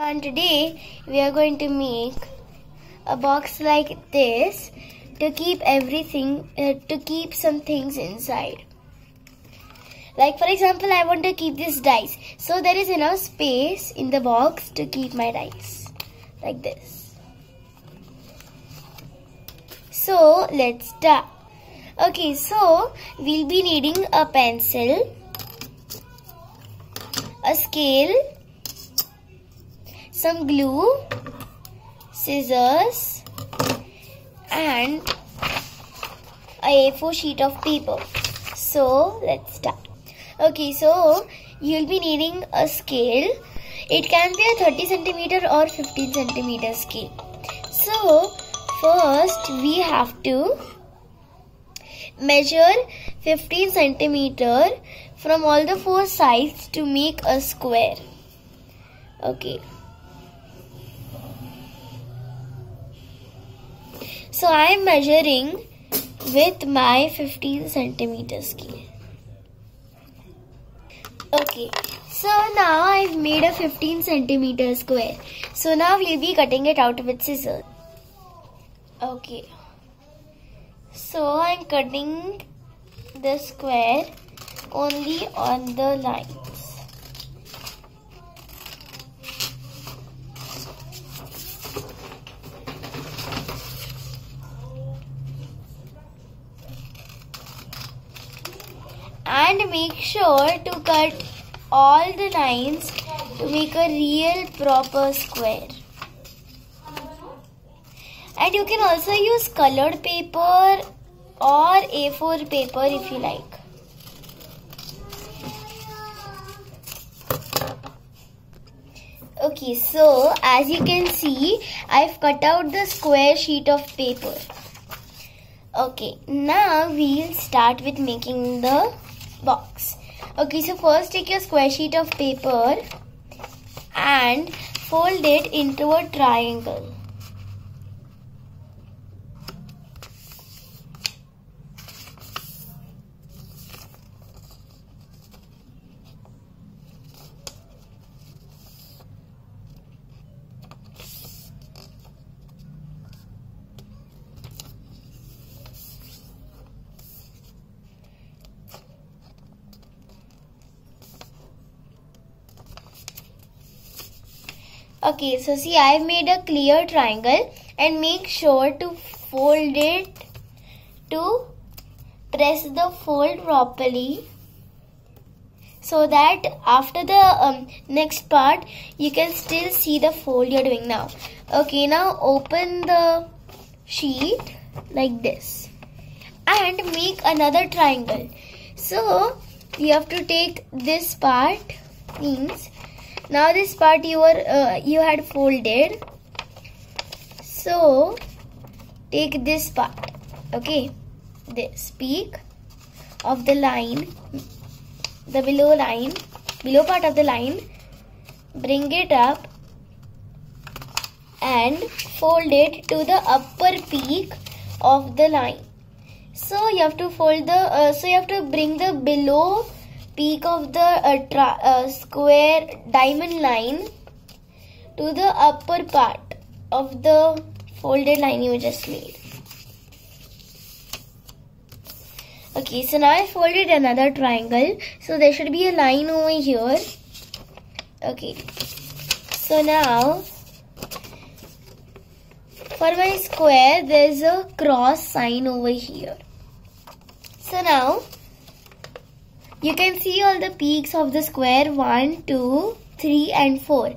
And today we are going to make a box like this to keep everything, uh, to keep some things inside. Like for example, I want to keep this dice. So there is enough space in the box to keep my dice. Like this. So let's start. Okay, so we'll be needing a pencil, a scale, some glue, scissors and a A4 sheet of paper. So let's start. Okay, so you'll be needing a scale. It can be a 30 centimeter or 15 centimeter scale. So first we have to measure 15 centimeter from all the four sides to make a square. Okay. So I am measuring with my 15 centimeter scale. Okay, so now I've made a 15 centimeter square. So now we'll be cutting it out with scissors. Okay, so I'm cutting the square only on the lines. and make sure to cut all the lines to make a real proper square. And you can also use colored paper or A4 paper if you like. Okay, so as you can see, I've cut out the square sheet of paper. Okay, now we'll start with making the box. Okay, so first take your square sheet of paper and fold it into a triangle. Okay, so see I've made a clear triangle and make sure to fold it to press the fold properly so that after the um, next part you can still see the fold you're doing now. Okay, now open the sheet like this and make another triangle. So you have to take this part means now this part you were uh, you had folded. So take this part okay? This peak of the line the below line below part of the line bring it up and fold it to the upper peak of the line. So you have to fold the uh, so you have to bring the below peak of the uh, uh, square diamond line to the upper part of the folded line you just made. Okay, so now I folded another triangle. So there should be a line over here. Okay, so now for my square there's a cross sign over here. So now you can see all the peaks of the square 1, 2, 3 and 4.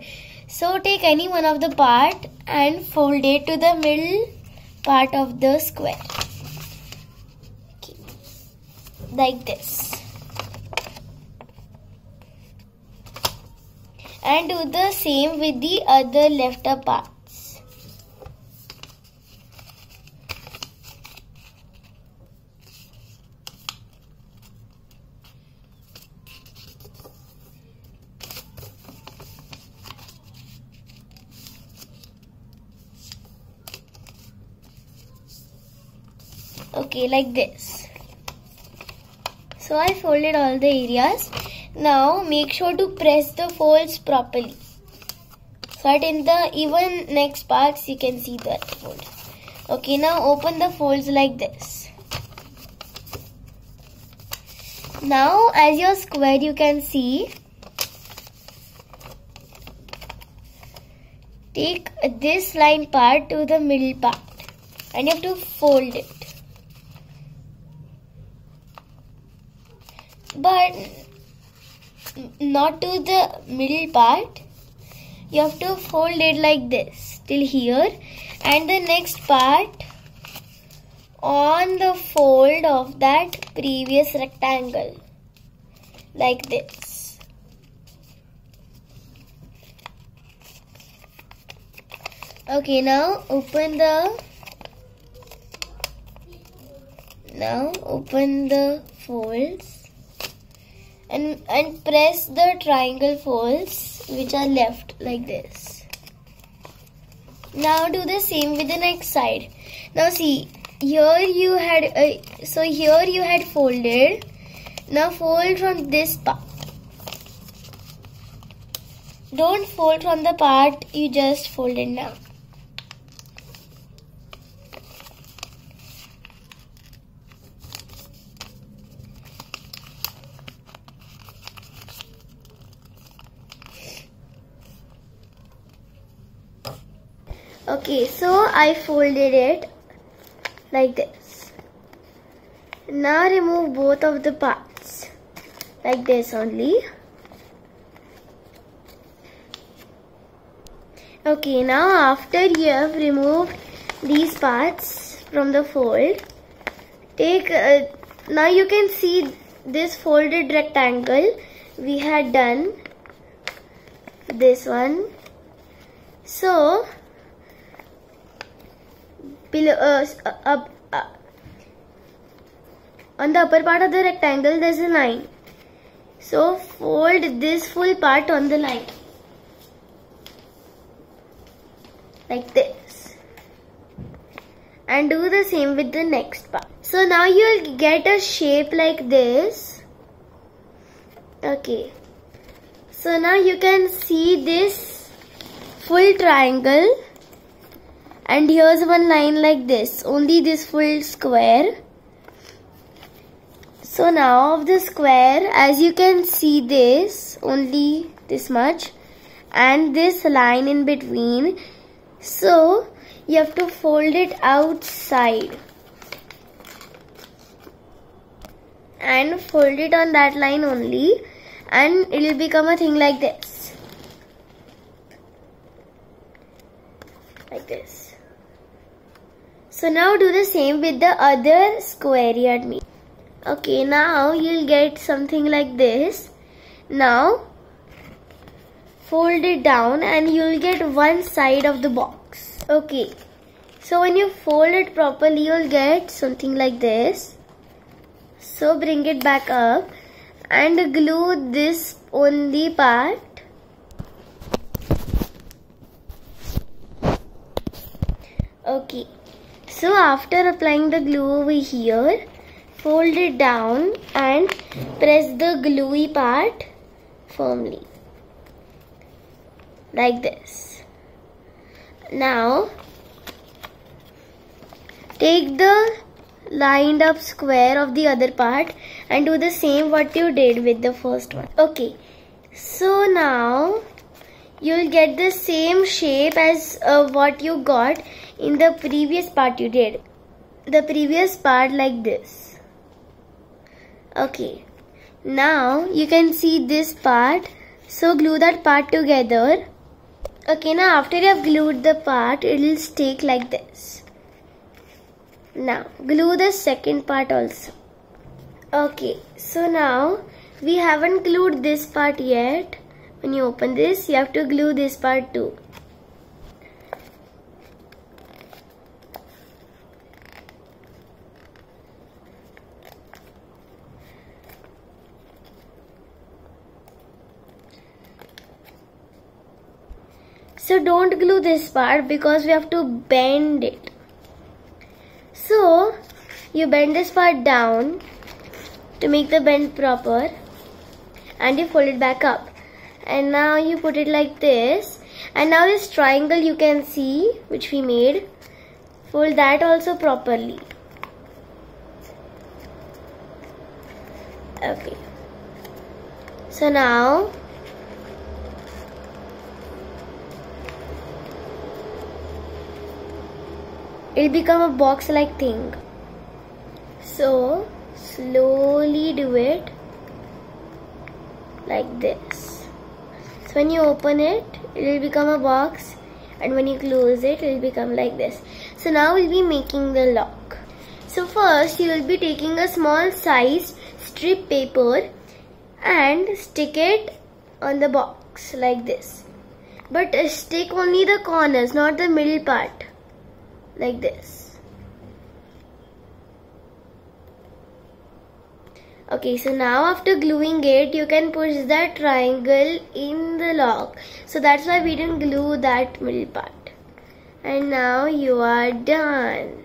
So take any one of the part and fold it to the middle part of the square. Okay. Like this. And do the same with the other left part. Okay like this. So I folded all the areas. Now make sure to press the folds properly. So that in the even next parts you can see that fold okay now open the folds like this. Now as your square you can see take this line part to the middle part and you have to fold it but not to the middle part. You have to fold it like this till here. And the next part on the fold of that previous rectangle like this. Okay now open the now open the folds and, and press the triangle folds which are left like this. Now do the same with the next side. Now see, here you had, uh, so here you had folded. Now fold from this part. Don't fold from the part you just folded now. Okay, so I folded it like this. Now remove both of the parts like this only. Okay, now after you have removed these parts from the fold, take, uh, now you can see this folded rectangle we had done this one. So, below uh, up uh, on the upper part of the rectangle there's a line. So fold this full part on the line. Like this. And do the same with the next part. So now you'll get a shape like this. Okay. So now you can see this full triangle and here's one line like this. Only this full square. So now of the square as you can see this only this much. And this line in between. So you have to fold it outside. And fold it on that line only. And it will become a thing like this. Like this so now do the same with the other square had made. Okay, now you'll get something like this. Now fold it down and you'll get one side of the box. Okay, so when you fold it properly, you'll get something like this. So bring it back up and glue this on the part. Okay. So after applying the glue over here, fold it down and press the gluey part firmly. Like this. Now, take the lined up square of the other part and do the same what you did with the first one. Okay, so now you'll get the same shape as uh, what you got in the previous part you did. The previous part like this. Okay. Now you can see this part. So glue that part together. Okay, now after you have glued the part, it will stick like this. Now glue the second part also. Okay, so now we haven't glued this part yet when you open this you have to glue this part too So don't glue this part because we have to bend it. So you bend this part down to make the bend proper and you fold it back up. And now you put it like this. And now this triangle you can see which we made fold that also properly. Okay. So now it'll become a box like thing. So slowly do it like this. So when you open it it will become a box. And when you close it it will become like this. So now we'll be making the lock. So first you will be taking a small size strip paper and stick it on the box like this. But uh, stick only the corners not the middle part like this. Okay so now after gluing it you can push that triangle in the lock. So that's why we didn't glue that middle part. And now you are done